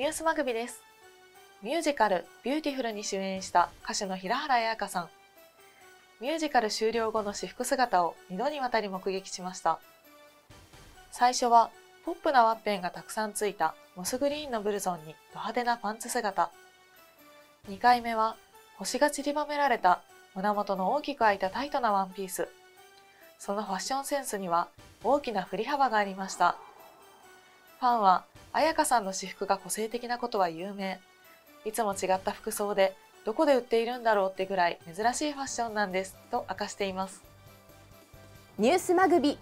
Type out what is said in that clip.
ニュースマグ Vi です。ミュージカルビューティフルに主演した歌手の平原綾香さん。ミュージカル終了後の私服姿を2度にわたり目撃しました。最初はポップなワッペンがたくさんついたモスグリーンのブルゾンにド派手なパンツ姿。2回目は星が散りばめられた胸元の大きく開いたタイトなワンピース。そのファッションセンスには大きな振り幅がありました。ファンは彩香さんの私服が個性的なことは有名。いつも違った服装でどこで売っているんだろうってぐらい珍しいファッションなんですと明かしています。ニュースマグビ